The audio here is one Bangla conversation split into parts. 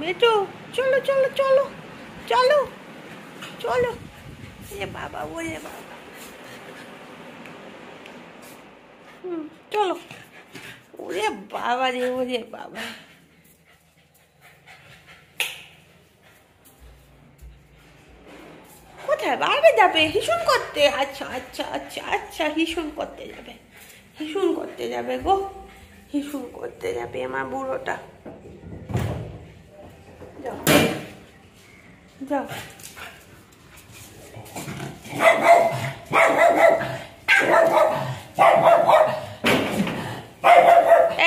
বেটু চলো চলো চলো চলো চলো। এ বাবা, ওরে বাবা। হুম, চলো। ওরে বাবা রে, ওরে বাবা। কোথায়? বাইরে যাবে? হিসুন করতে? আচ্ছা আচ্ছা আচ্ছা আচ্ছা হিসুন করতে যাবে। হিসুন করতে যাবে গো। হিসুন করতে যাবে আমার বুড়োটা।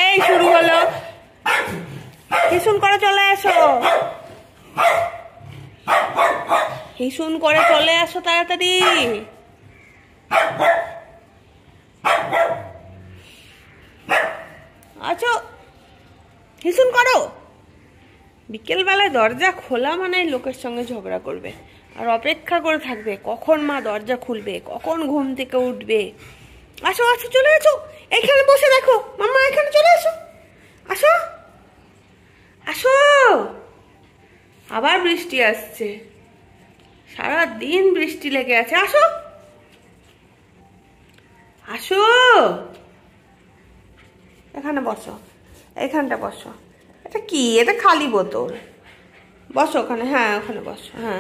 এই শুরু হলো। হিসুন করে চলে আসো হিসুন করে চলে আসো তাড়াতাড়ি। আছো। হিসুন করো। বিকেলবেলায় দরজা খোলা মানে লোকের সঙ্গে ঝগড়া করবে। আর অপেক্ষা করে থাকবে, কখন মা দরজা খুলবে, কখন ঘুম থেকে উঠবে। আসো আসো, চলে আসো এখানে বসে দেখো। মাম্মা, এখানে চলে আসো আসো। আসো। আবার বৃষ্টি আসছে। সারা দিন বৃষ্টি লেগে আছে। আসো। আসো। এখানে বসো। এখানটা বসো। এটা কি? এটা খালি বোতল। বসো ওখানে হ্যাঁ ওখানে বসো হ্যাঁ।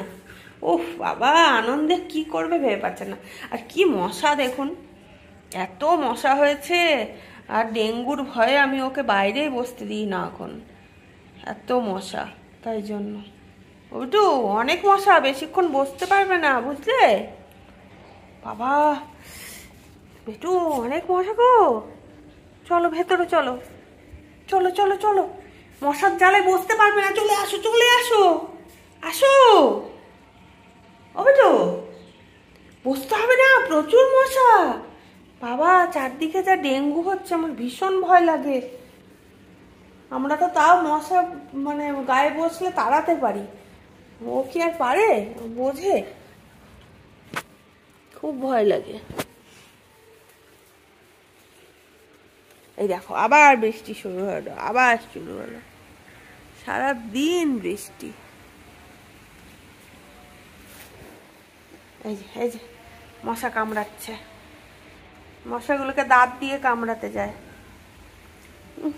উফ, বাবা, আনন্দে কি করবে ভেবে পাচ্ছে না। আর কি মশা দেখুন, এত মশা হয়েছে, আর ডেঙ্গুর ভয়ে আমি ওকে বাইরেই বসতে দিই না এখন। এত মশা, তাই জন্য। ওটু, অনেক মশা, বেশিক্ষণ বসতে পারবে না, বুঝলে? বাবা, বেটু, অনেক মশা গো। চলো, ভেতরে চলো। চলো চলো চলো। মশার জালে বসতে পারবে না। চলে আসো চলে আসো। আসো। ও বসতে হবে না, প্রচুর মশা। বাবা, চারদিকে যা ডেঙ্গু হচ্ছে, আমার ভীষণ ভয় লাগে। আমরা তো তাও মশা মানে গায়ে বসলে তাড়াতে পারি। ও কি আর পারে? বোঝে। খুব ভয় লাগে। এই দেখো, আবার বৃষ্টি শুরু হলো, আবার শুরু হলো। সারা দিন বৃষ্টি। এই যে এই যে, মশা কামড়াচ্ছে। মশাগুলোকে দাঁত দিয়ে কামড়াতে যায়।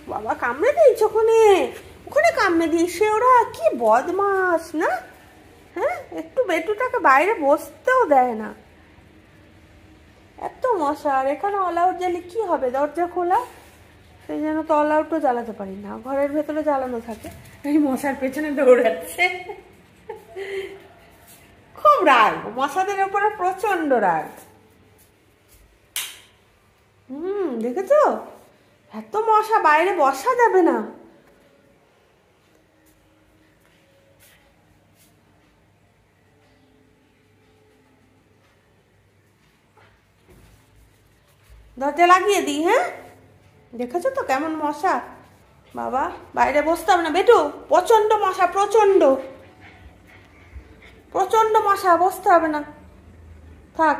বাবা, কামড়ে দিয়েছে ওখানে। ওখানে কামড়ে দিয়েছে ওরা, কি বদমাস না? হ্যাঁ একটু বেটুটাকে বাইরে বসতেও দেয় না। এত মশা, আর এখানে অল আউট কি হবে? দরজা খোলা? সেই জন্য তো অল আউটও জ্বালাতে পারি না। ঘরের ভেতরে জ্বালানো থাকে। এই মশার পেছনে দৌড়াচ্ছে। খুব রাগ। মশাদের উপরে প্রচণ্ড রাগ। হুম দেখেছ? এত মশা বাইরে বসা যাবে না। দরজা লাগিয়ে দিই হ্যাঁ? দেখেছ তো কেমন মশা? বাবা, বাইরে বসতে হবে না। বেটু প্রচণ্ড মশা প্রচণ্ড প্রচণ্ড মশা, বসতে হবে না। থাক,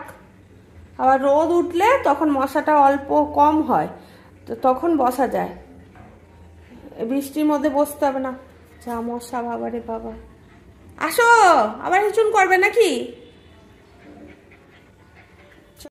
আবার রোদ উঠলে তখন মশাটা অল্প কম হয়। তো তখন বসা যায়। বৃষ্টির মধ্যে বসতে হবে না। যা মশা, বাবারে বাবা। আসো, আবার হিচুন করবে নাকি?